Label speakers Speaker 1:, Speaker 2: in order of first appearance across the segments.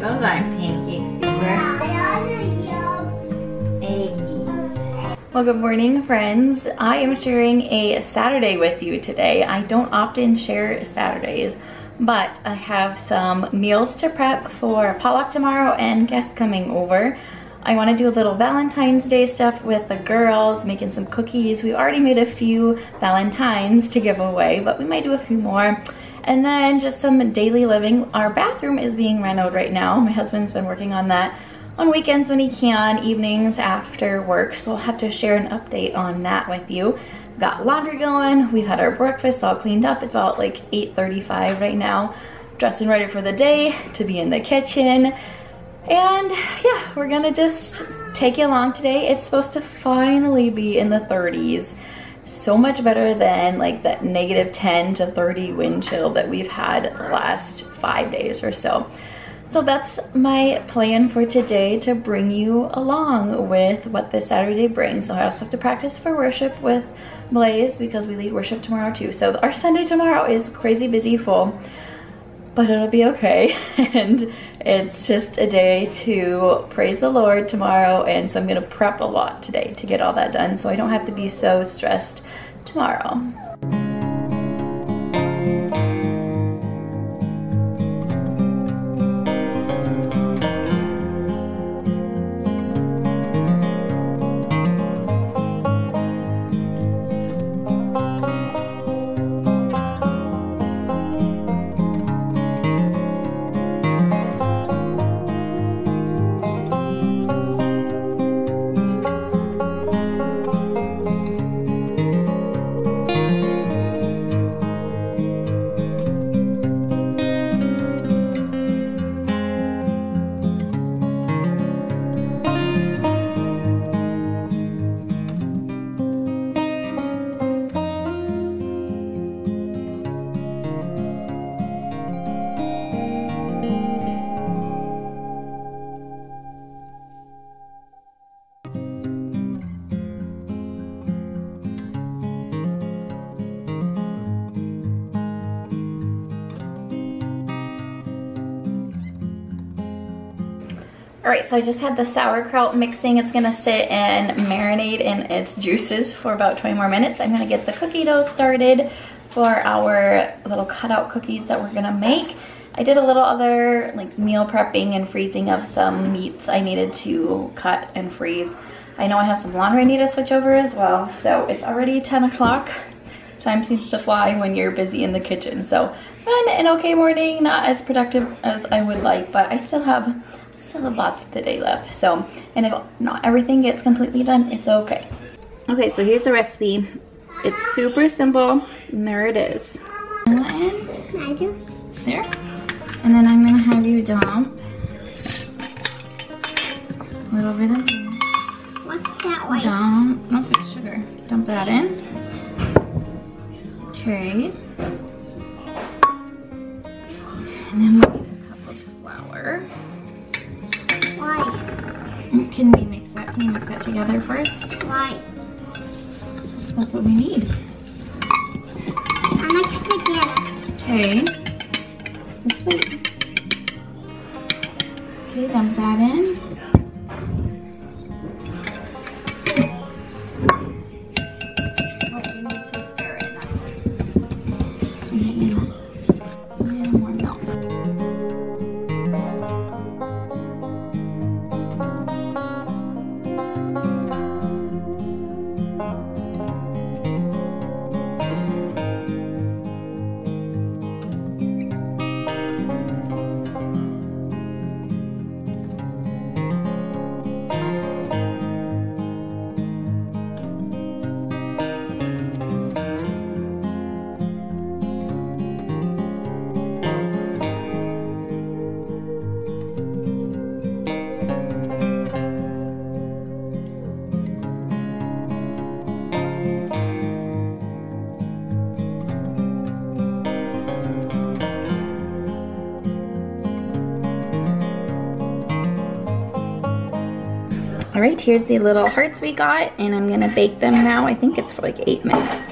Speaker 1: Those aren't pancakes, Eggies. Well, good morning, friends. I am sharing a Saturday with you today. I don't often share Saturdays, but I have some meals to prep for potluck tomorrow and guests coming over. I want to do a little Valentine's Day stuff with the girls, making some cookies. We already made a few Valentines to give away, but we might do a few more. And then just some daily living. Our bathroom is being renoed right now. My husband's been working on that on weekends when he can, evenings after work. So I'll have to share an update on that with you. Got laundry going. We've had our breakfast all cleaned up. It's about like 8.35 right now. Dressed and ready for the day to be in the kitchen. And yeah, we're gonna just take you along today. It's supposed to finally be in the 30s so much better than like that negative 10 to 30 wind chill that we've had the last five days or so. So that's my plan for today to bring you along with what this Saturday brings. So I also have to practice for worship with Blaze because we lead worship tomorrow too. So our Sunday tomorrow is crazy busy full, but it'll be okay. and it's just a day to praise the Lord tomorrow. And so I'm gonna prep a lot today to get all that done so I don't have to be so stressed tomorrow. All right, so I just had the sauerkraut mixing. It's gonna sit and marinate in its juices for about 20 more minutes. I'm gonna get the cookie dough started for our little cutout cookies that we're gonna make. I did a little other like meal prepping and freezing of some meats I needed to cut and freeze. I know I have some laundry I need to switch over as well. So it's already 10 o'clock. Time seems to fly when you're busy in the kitchen. So it's been an okay morning, not as productive as I would like, but I still have still have lots of the day left. So, and if not everything gets completely done, it's okay. Okay, so here's the recipe. It's super simple, and there it is. And
Speaker 2: I do.
Speaker 1: There. And then I'm gonna have you dump a little bit of this.
Speaker 2: What's that one?
Speaker 1: Dump, no, it's sugar. Dump that in. Okay. Can you mix that together first?
Speaker 2: Why?
Speaker 1: That's what we need.
Speaker 2: I mix together.
Speaker 1: Okay. Just wait. Okay, dump that in. Right, here's the little hearts we got and I'm gonna bake them now. I think it's for like eight minutes.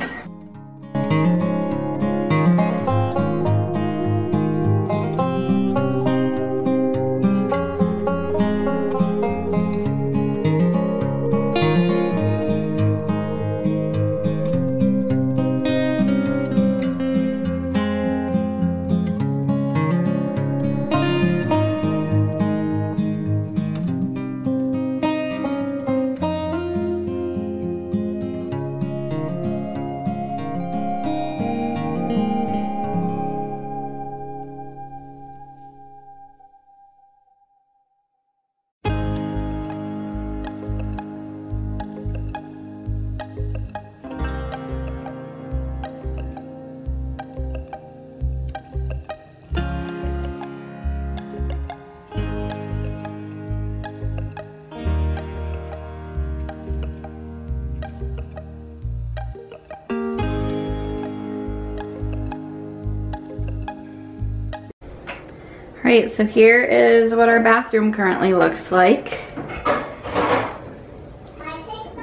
Speaker 1: Right, so here is what our bathroom currently looks like.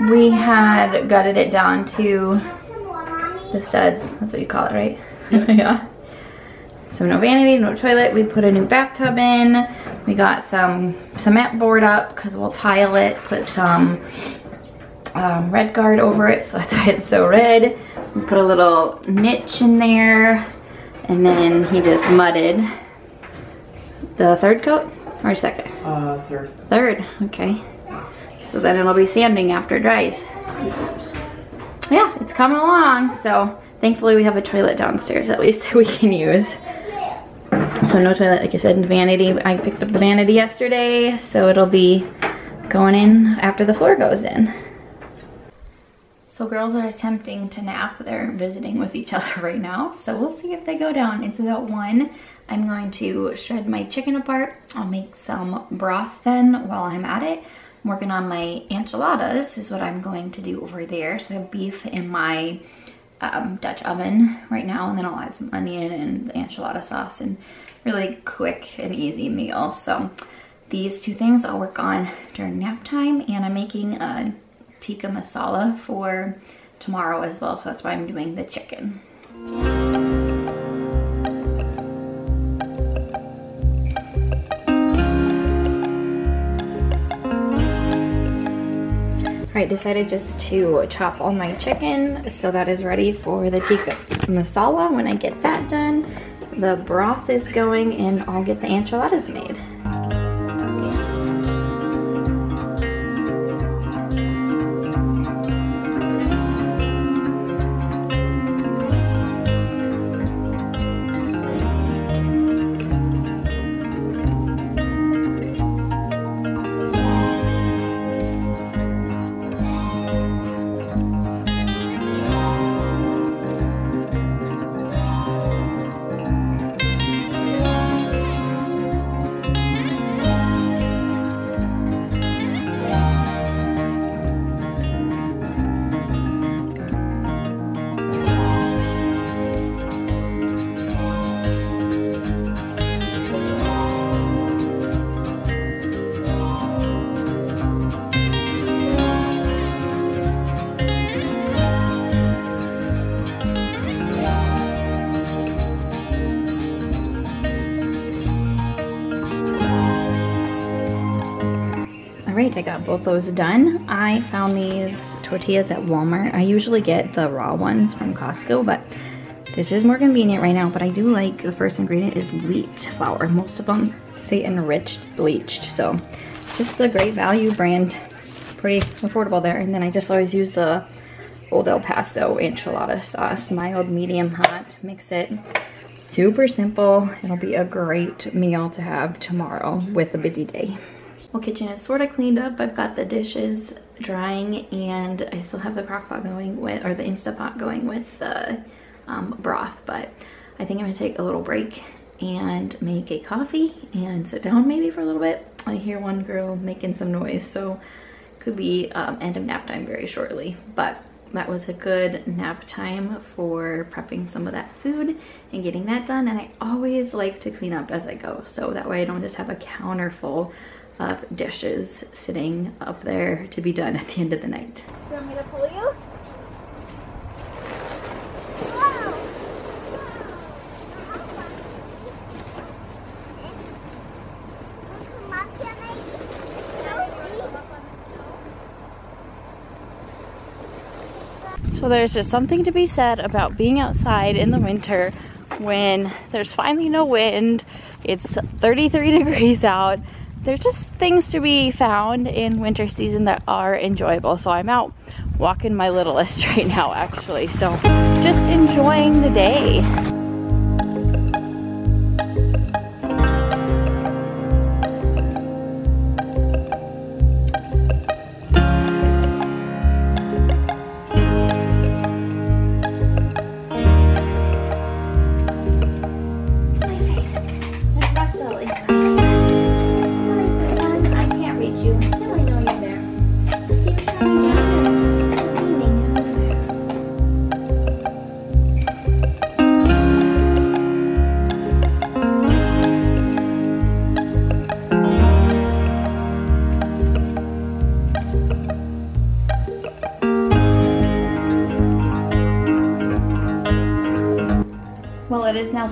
Speaker 1: We had gutted it down to the studs. That's what you call it, right? yeah. So no vanity, no toilet. We put a new bathtub in. We got some cement board up because we'll tile it. Put some um, RedGard over it, so that's why it's so red. We put a little niche in there. And then he just mudded the third coat or second?
Speaker 3: Uh, third.
Speaker 1: Third, okay. So then it'll be sanding after it dries. Yeah, it's coming along. So thankfully we have a toilet downstairs at least we can use. So no toilet, like I said, in vanity. I picked up the vanity yesterday, so it'll be going in after the floor goes in. So girls are attempting to nap. They're visiting with each other right now. So we'll see if they go down. It's about one. I'm going to shred my chicken apart. I'll make some broth then while I'm at it. I'm working on my enchiladas is what I'm going to do over there. So I have beef in my um, Dutch oven right now and then I'll add some onion and the enchilada sauce and really quick and easy meal. So these two things I'll work on during nap time and I'm making a tikka masala for tomorrow as well. So that's why I'm doing the chicken. All right, decided just to chop all my chicken so that is ready for the tikka masala. When I get that done, the broth is going and I'll get the enchiladas made. Got both those done. I found these tortillas at Walmart. I usually get the raw ones from Costco, but this is more convenient right now, but I do like the first ingredient is wheat flour. Most of them say enriched bleached, so just the great value brand. Pretty affordable there. And then I just always use the Old El Paso enchilada sauce, mild, medium, hot. Mix it. Super simple. It'll be a great meal to have tomorrow with a busy day. Kitchen is sort of cleaned up. I've got the dishes drying and I still have the crock pot going with, or the Instapot going with the um, broth, but I think I'm gonna take a little break and make a coffee and sit down maybe for a little bit. I hear one girl making some noise, so could be um, end of nap time very shortly, but that was a good nap time for prepping some of that food and getting that done. And I always like to clean up as I go, so that way I don't just have a counter full of dishes sitting up there to be done at the end of the night.
Speaker 2: You want me to pull you? Whoa. Come up here,
Speaker 1: So there's just something to be said about being outside in the winter when there's finally no wind, it's 33 degrees out. There's just things to be found in winter season that are enjoyable. So I'm out walking my littlest right now actually. So just enjoying the day.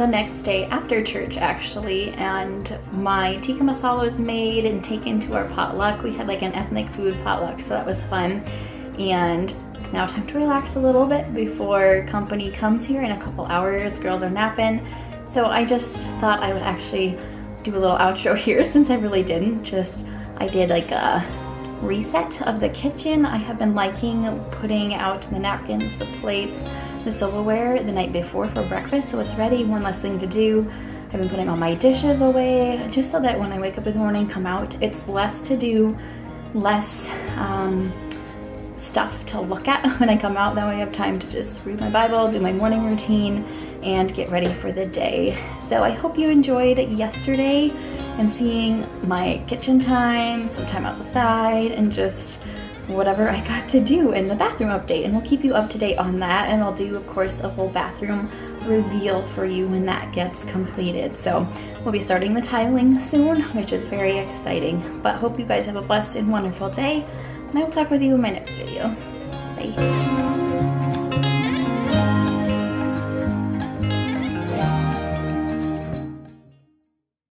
Speaker 1: The next day after church actually, and my tikka masala was made and taken to our potluck. We had like an ethnic food potluck, so that was fun. And it's now time to relax a little bit before company comes here in a couple hours. Girls are napping. So I just thought I would actually do a little outro here since I really didn't. Just, I did like a reset of the kitchen. I have been liking putting out the napkins, the plates, the silverware the night before for breakfast so it's ready, one less thing to do. I've been putting all my dishes away just so that when I wake up in the morning, come out, it's less to do, less um, stuff to look at when I come out. That way I have time to just read my Bible, do my morning routine, and get ready for the day. So I hope you enjoyed yesterday and seeing my kitchen time, some time outside, and just whatever I got to do in the bathroom update and we'll keep you up to date on that and I'll do of course a whole bathroom reveal for you when that gets completed. So we'll be starting the tiling soon which is very exciting but hope you guys have a blessed and wonderful day and I will talk with you in my next video. Bye.